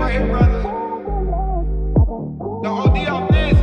right here, brother. The OD off this.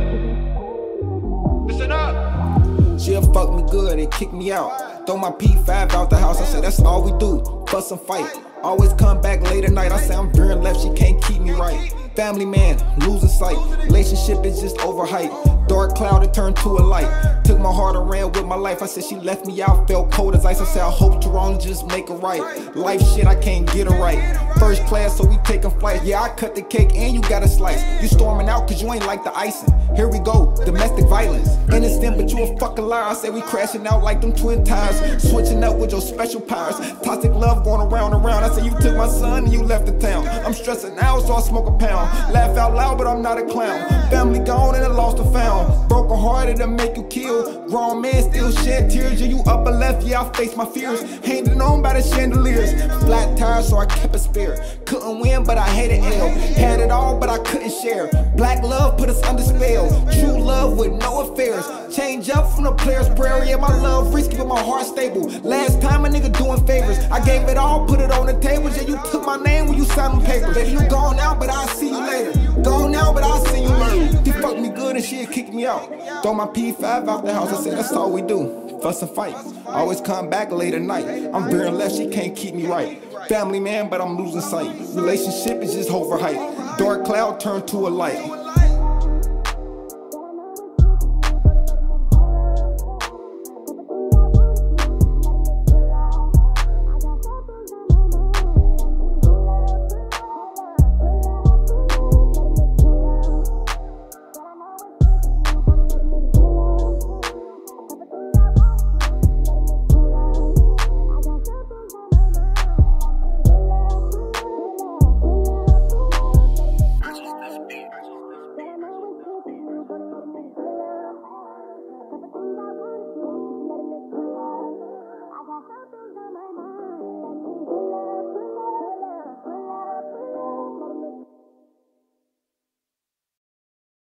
Listen up. She'll fuck me good and kick me out. Throw my P5 out the house. I said, that's all we do. Fuss and fight. Always come back late at night. I say, I'm veering left. She can't keep me right. Family man, losing sight. Relationship is just overhyped. Dark cloud, it turned to a light. Took my heart and ran with my life. I said she left me out, felt cold as ice. I said I hope to wrong, just make it right. Life shit, I can't get it right. First class, so we taking flight. Yeah, I cut the cake and you got a slice. You storming out cause you ain't like the icing. Here we go, domestic violence. Innocent, but you a fucking liar. I said we crashing out like them twin tires. Switching up with your special powers. Toxic love going around and around. I said you took my son and you left the town. I'm stressing out, so I smoke a pound. Laugh out loud, but I'm not a clown. Family gone and I lost a found. Broken hearted to make you kill. Grown man still shed tears. Yeah, you upper left, yeah, I face my fears. Hanging on by the chandeliers. Flat tire, so I kept a spare. Couldn't win, but I hated L. Had it all, but I couldn't share. Black love put us under spell. True love with no affairs. Change up from the player's prayer. Yeah, my love risky, but my heart stable. Last time a nigga doing favors. I gave it all, put it on the table. Yeah, you took my name when you signed the papers. You gone now, but I'll see you later. Gone now, but I'll see you fucked me good and she'll kick me out. Throw my P5 out the house. I said, that's all we do. Fuss and fight. Always come back late at night. I'm veering left, she can't keep me right. Family man, but I'm losing sight. Relationship is just overhyped. Dark cloud turned to a light.